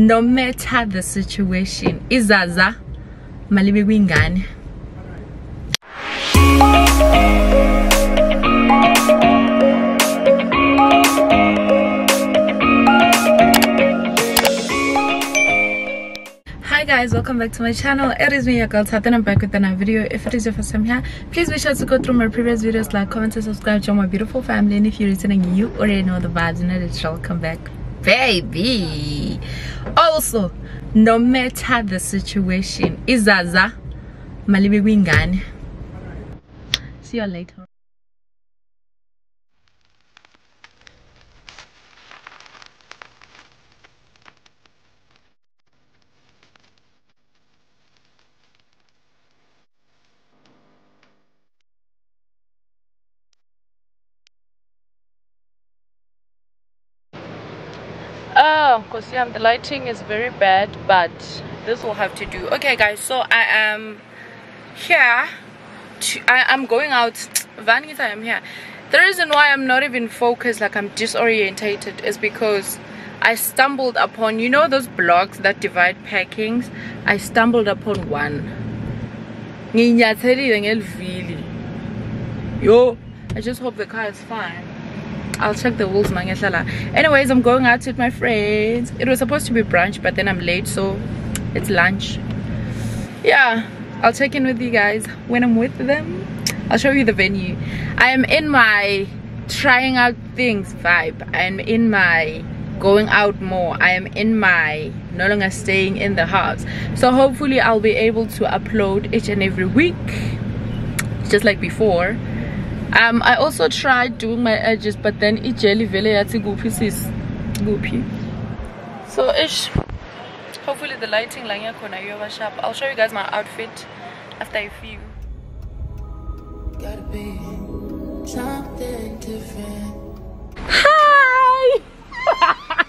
no matter the situation izaza malibe kwingane. Hi guys welcome back to my channel. It is me your girl Thato and i'm back with another video. If it is your first time here please be sure to go through my previous videos like comment and subscribe to my beautiful family. And if you're returning you already know the vibes you know that y'all come back baby. Also no matter the situation izaza malibe kwingane see you later Because yeah, the lighting is very bad, but this will have to do. Okay, guys, so I am here. To, I, am going out. Vanita, I am here. The reason why I'm not even focused, like I'm disorientated, is because I stumbled upon, you know, those blocks that divide packings. I stumbled upon one. Yo, I just hope the car is fine. I'll check the mangeshala. Anyways, I'm going out with my friends. It was supposed to be brunch, but then I'm late, so it's lunch. Yeah, I'll check in with you guys when I'm with them. I'll show you the venue. I am in my trying out things vibe. I'm in my going out more. I am in my no longer staying in the house. So hopefully I'll be able to upload each and every week. Just like before um i also tried doing my edges but then ijeli vele yathi kuphi sis kuphi so ish hopefully the lighting la yakhona iyoba sharp i'll show you guys my outfit after a few Gotta be something different. Hi!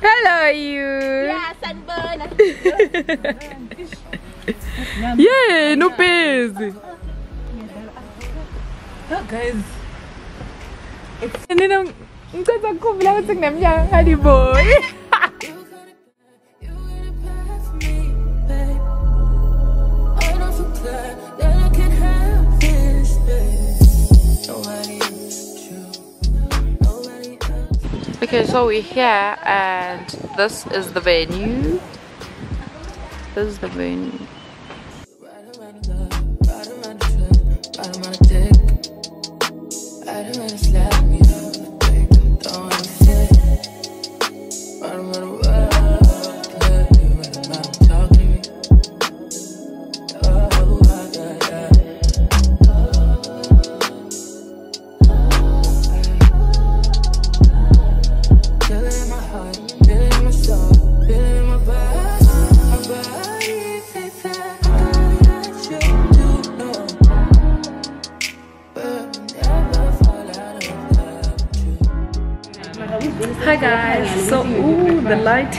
Hello, you. Yeah, sunburn. yeah, no busy. Guys. Nang ngicela ukukhumbula ukuthi ngineminyaka ngaliboy. Okay, so we're here and this is the venue. This is the venue.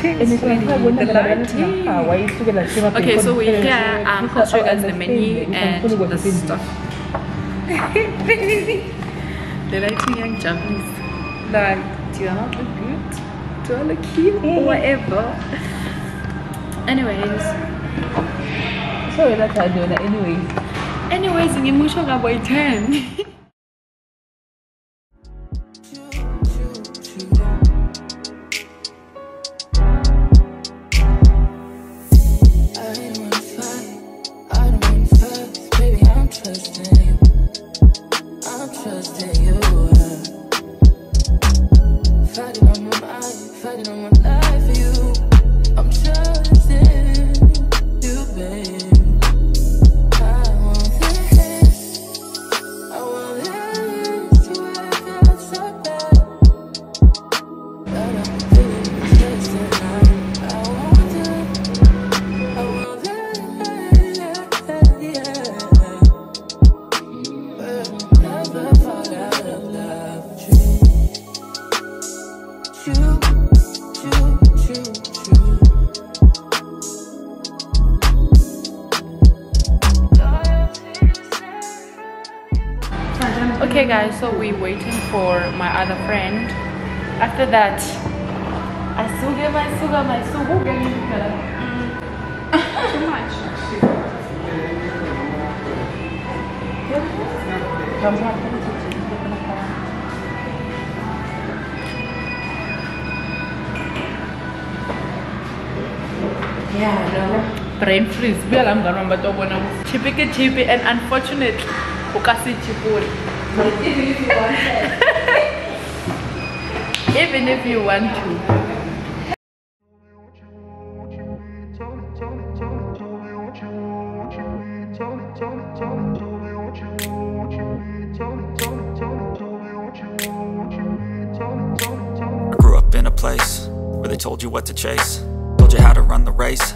13th. Okay, so we here. I'm show you guys the menu and the stuff. The lighting, young Japanese. Like, do I not look good? Do I look cute? Or whatever. Anyways. Sorry, that's how I do that. Anyways. Anyways, in Yamushoga by 10. okay guys so we're waiting for my other friend after that i still Sugar, my sugar, my sugar. Mm. Too much. Brain freeze. Buya la mngani wami batobona ukuthi chipi ke chipi and unfortunately ukasichipuli even if you want to. Place where they told you what to chase, told you how to run the race.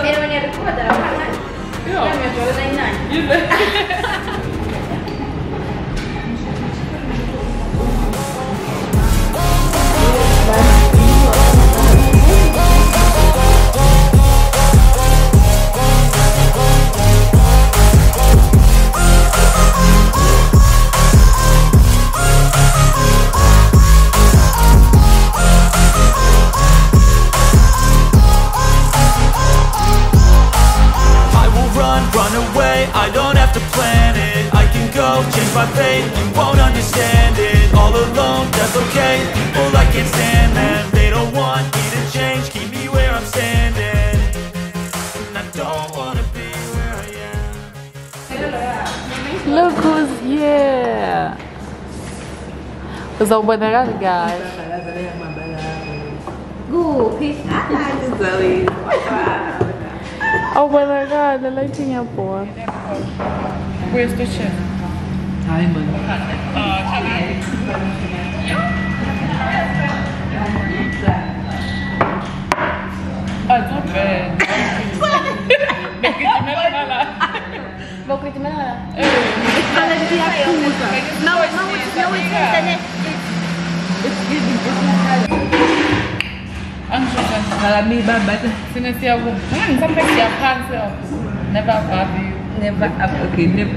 没有，我觉得在那里。日本。Uzawubonakala guys Kuphi? Ah, Zoe. awubonakala lighting yabona where's the chef Hayi man. azubhena Bokwitimela. Ala ngiyaphuza. No, no, no, it's internet. An chok an, ala mi ba bat. Sine si avou. Mwen, sa pek si apan se avou. Neva apav you. Neva apav, ok. Neva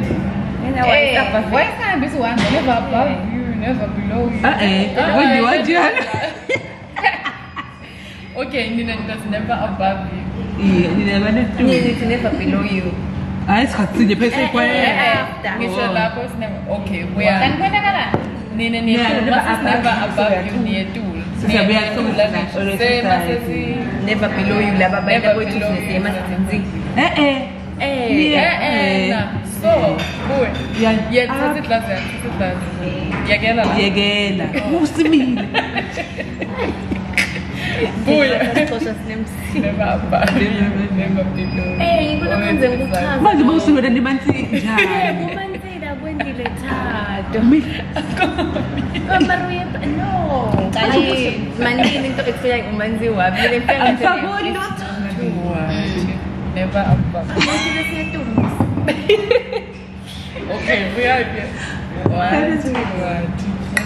apav. Woy san bis wan, neva apav you, neva below you. A e, woy di waj yan. Ok, nina nina si neva apav you. E, nina nina tou. Nina si neva below you. A, e skati je pe se kwaye. E, e, e. Misho la pos neva, ok. Woy an. Tan kwen na kala? Kanibonakala? nina Yeah, niyetul never mase above never you, above so you niyetul Sisabuya kuzo- sema sesi Never below you. Laba bayi Never labo below tuthi you. sema sithi. Eh eh. eh Yeah. eh na so boy Ya- yet Ah. sisi class ya sisi class yakela la Yekela. Usimile. boy Xhosa sinemsi. never above you never below you. Eh, ngikona Always kwenze beside ukuchaza. Manje bawusuwena nibantu Eh, njani? kumansela kwendile thato. Mina Kamaruye no. Kanti manini into ekufika umanzi wami. Mina ngifika ngathi Angifakoni What? What? Never above. Kumasile siyadumisa. Okay, we are here. One, two, one.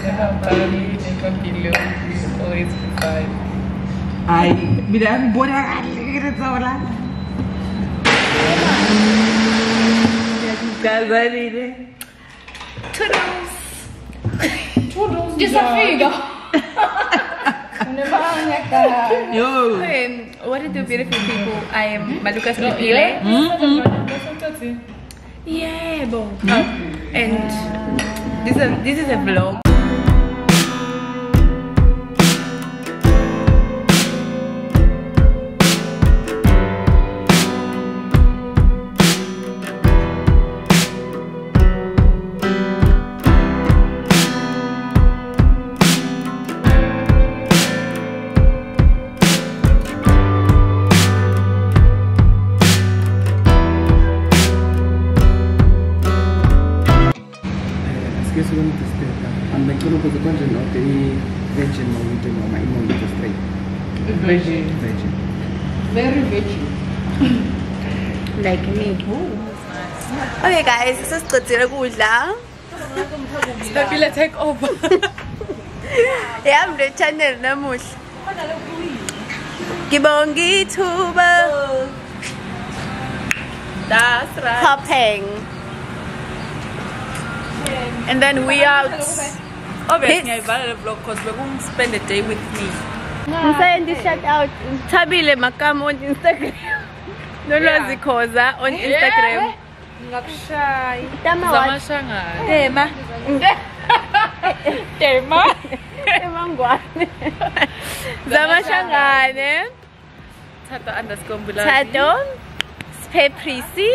Never above you, never below you, always beside. Hayi, mina ngibona kahle ngizawula. Ngazalile. Disafika. Yo. Um, what are the beautiful people? I am Malukas Pipile. Yeah, hmm? bo. Hmm? Hmm? And this is this is a vlog. acțiuni peste andăchilul că se conge în obteni vece, mă uite, mă mai mă uite, străi. Vece. Vece. Very vece. Like me. Okay guys, this is Tățiră Gula. Stabile take over. Am de channel namush. Gibongi tuba. Oh. That's right. Hopping. And then we out Obviously, Hits. ngiyayivala le vlog because we're going to spend a day with me. ngisayendi shout out thabile makama on instagram nolwazi khoza on instagram Ngakushayi. Tama what? Zamashangana. tema Tema. emangwane zamashangane Thato underscore Mbulazi. tato speprisi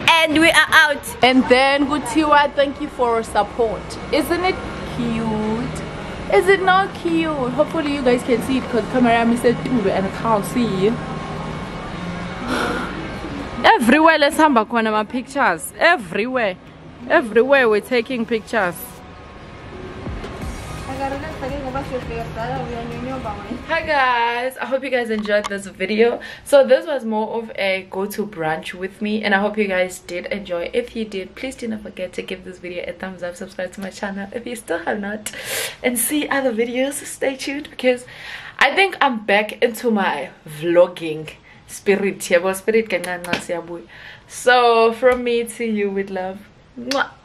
and we are out And then Gutiwa, thank you for your support. Isn't it cute? Is it not cute? Hopefully you guys can see it because camera me said Tulu and I can't see. Everywhere let's hamba khona my pictures. Everywhere. Everywhere we're taking pictures. Hi guys, I hope you guys enjoyed this video. So this was more of a go-to brunch with me and I hope you guys did enjoy. If you did, please do not forget to give this video a thumbs up, subscribe to my channel if you still have not and see other videos. Stay tuned because I think I'm back into my vlogging spirit. spirit. So from me to you with love. Mwah.